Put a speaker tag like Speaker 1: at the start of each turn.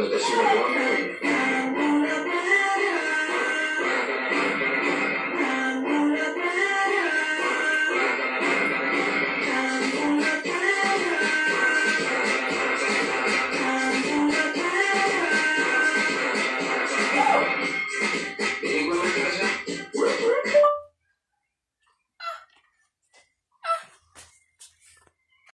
Speaker 1: on the